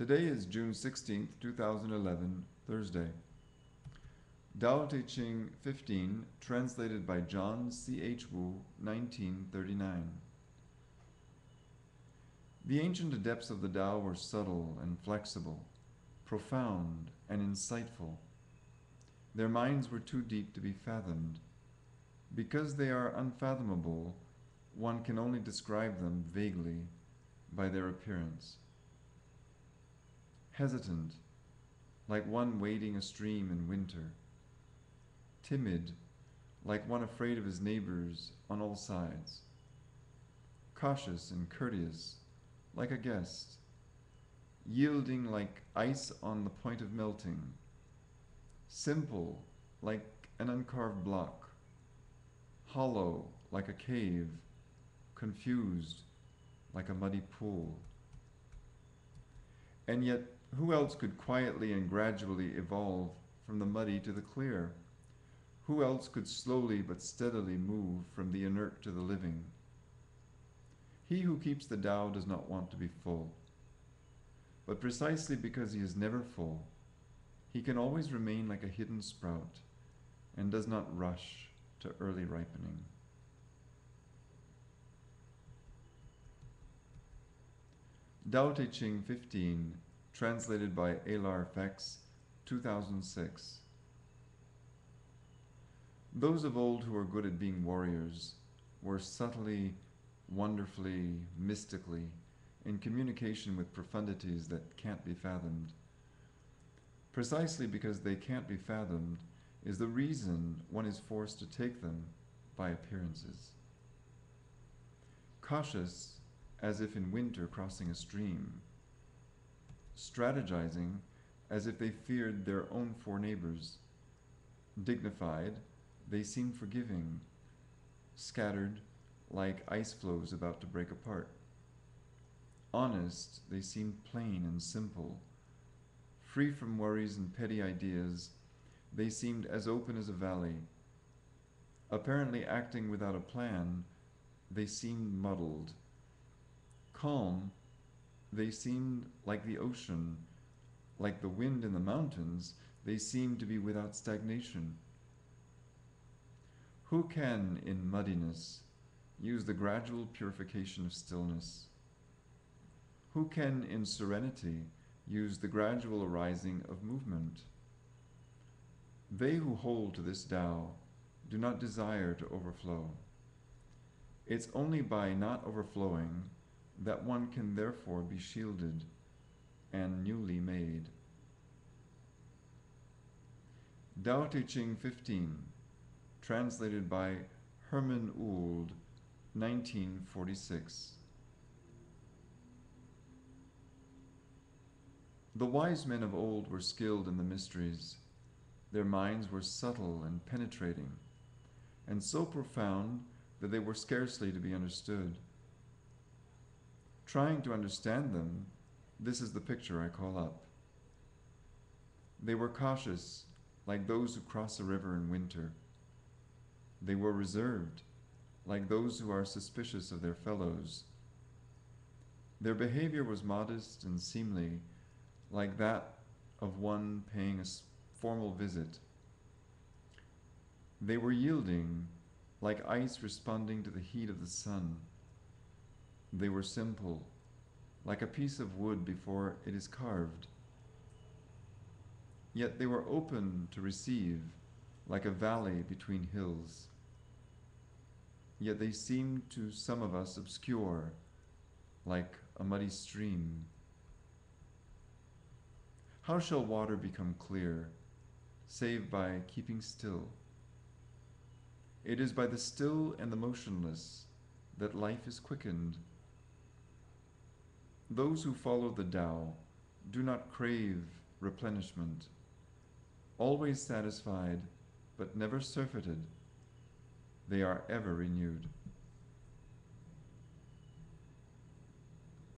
Today is June 16th, 2011, Thursday. Tao Te Ching 15, translated by John C. H. Wu, 1939. The ancient adepts of the Tao were subtle and flexible, profound and insightful. Their minds were too deep to be fathomed. Because they are unfathomable, one can only describe them vaguely by their appearance. Hesitant, like one wading a stream in winter. Timid, like one afraid of his neighbors on all sides. Cautious and courteous, like a guest. Yielding like ice on the point of melting. Simple, like an uncarved block. Hollow, like a cave. Confused, like a muddy pool. And yet, who else could quietly and gradually evolve from the muddy to the clear? Who else could slowly but steadily move from the inert to the living? He who keeps the Tao does not want to be full. But precisely because he is never full, he can always remain like a hidden sprout and does not rush to early ripening. Tao Te Ching 15, translated by Aalar Fex, 2006. Those of old who were good at being warriors were subtly, wonderfully, mystically in communication with profundities that can't be fathomed. Precisely because they can't be fathomed is the reason one is forced to take them by appearances. Cautious, as if in winter crossing a stream, strategizing as if they feared their own four neighbors, dignified, they seemed forgiving, scattered like ice floes about to break apart. Honest, they seemed plain and simple. Free from worries and petty ideas, they seemed as open as a valley. Apparently acting without a plan, they seemed muddled. Calm, they seemed like the ocean, like the wind in the mountains, they seemed to be without stagnation. Who can, in muddiness, use the gradual purification of stillness? Who can, in serenity, use the gradual arising of movement? They who hold to this Tao do not desire to overflow. It's only by not overflowing that one can therefore be shielded and newly made. Tao Te Ching 15 translated by Herman Ould, 1946. The wise men of old were skilled in the mysteries. Their minds were subtle and penetrating, and so profound that they were scarcely to be understood. Trying to understand them, this is the picture I call up. They were cautious, like those who cross a river in winter. They were reserved, like those who are suspicious of their fellows. Their behavior was modest and seemly, like that of one paying a formal visit. They were yielding, like ice responding to the heat of the sun. They were simple, like a piece of wood before it is carved. Yet they were open to receive, like a valley between hills yet they seemed to some of us obscure, like a muddy stream. How shall water become clear, save by keeping still? It is by the still and the motionless that life is quickened. Those who follow the Tao do not crave replenishment, always satisfied but never surfeited they are ever renewed.